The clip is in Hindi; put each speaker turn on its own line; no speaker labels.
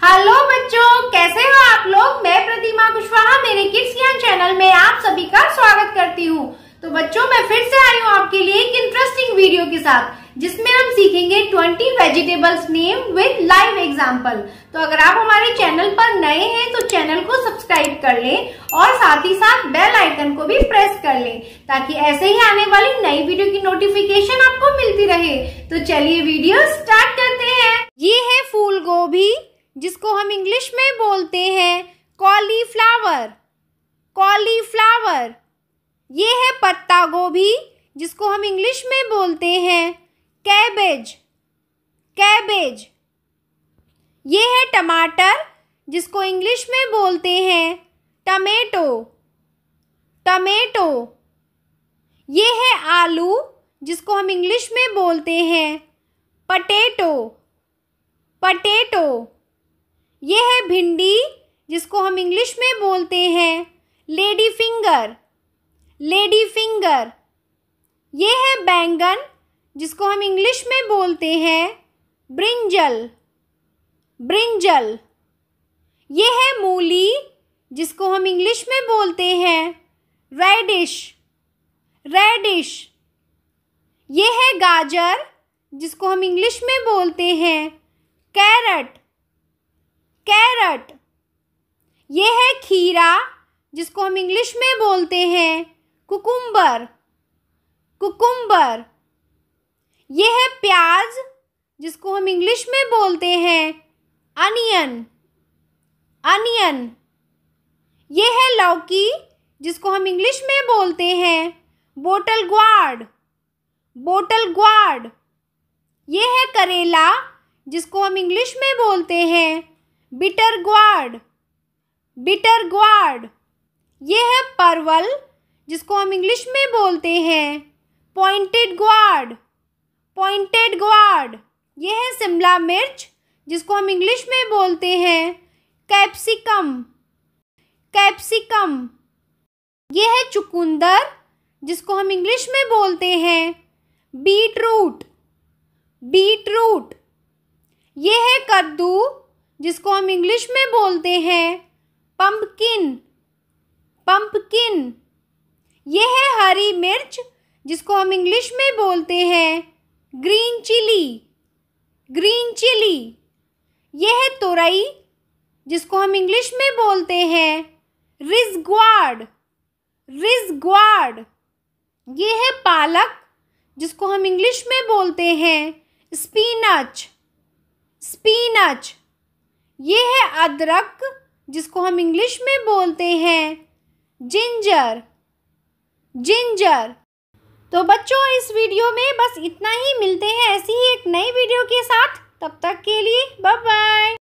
हेलो बच्चों, कैसे हो आप लोग? मैं प्रतिमा कुशवाहा, मेरे किड्स ज्ञान चैनल में आप सभी का स्वागत करती हूँ। तो बच्चों, मैं फिर से आई हूँ आपके लिए एक इंटरेस्टिंग वीडियो के साथ, जिसमें हम सीखेंगे 20 vegetables name with live example तो अगर आप हमारे चैनल पर नए हैं तो चैनल को सब्सक्राइब कर लें और साथ ही साथ बेल आइकन को भी प्रेस कर लें, ताकि ऐसे ही आने वाली नई वीडियो की नोटिफिकेशन आपको मिलती रहे। तो चलिए वीडियो स्टार्ट करते हैं। ये है फूल गोभी जिसको हम इंग्लिश में बोलते हैं कॉलीफ्लावर कॉलीफ्लावर ये है पत्ता गोभी, जिसको हम इंग्लिश में बोलते हैं कैबेज कैबेज ये है टमाटर, जिसको इंग्लिश में बोलते हैं, टमेटो टमेटो। ये है आलू, जिसको हम इंग्लिश में बोलते हैं, पटेटो पटेटो। ये है भिंडी, जिसको हम इंग्लिश में बोलते हैं, लेडी फिंगर लेडी फिंगर। ये है बैंगन, जिसको हम इंग्लिश में बोलते हैं, ब्रिंजल ब्रिंजल। ये है मूली, जिसको हम इंग्लिश में बोलते हैं रेडिश रेडिश ये है गाजर, जिसको हम इंग्लिश में बोलते हैं कैरट कैरट। ये है खीरा, जिसको हम इंग्लिश में बोलते हैं कुकुम्बर। कुकुम्बर। ये है प्याज, जिसको हम इंग्लिश में बोलते हैं अनियन। अनियन। ये है लौकी, जिसको हम इंग्लिश में बोलते हैं बोटल ग्वाड बोटल ग्वाड ये है करेला, जिसको हम इंग्लिश में बोलते हैं बिटर ग्वाड बिटर ग्वाड। ये है परवल, जिसको हम इंग्लिश में बोलते हैं। Pointed gourd pointed gourd. ये है शिमला मिर्च, जिसको हम इंग्लिश में बोलते हैं। Capsicum capsicum. ये है चुकंदर, जिसको हम इंग्लिश में बोलते हैं। बीट रूट बीट रूट ये है कद्दू जिसको हम इंग्लिश में बोलते हैं पंपकिन पंपकिन ये है हरी मिर्च जिसको हम इंग्लिश में बोलते हैं ग्रीन चिली ग्रीन चिली ये है तुरई जिसको हम इंग्लिश में बोलते हैं रिज ग्वाड रिज ग्वाड ये है पालक जिसको हम इंग्लिश में बोलते हैं स्पीनच स्पीनच ये है अदरक, जिसको हम इंग्लिश में बोलते हैं। जिंजर। जिंजर। तो बच्चों, इस वीडियो में बस इतना ही। मिलते हैं ऐसी ही एक नई वीडियो के साथ। तब तक के लिए बाय बाय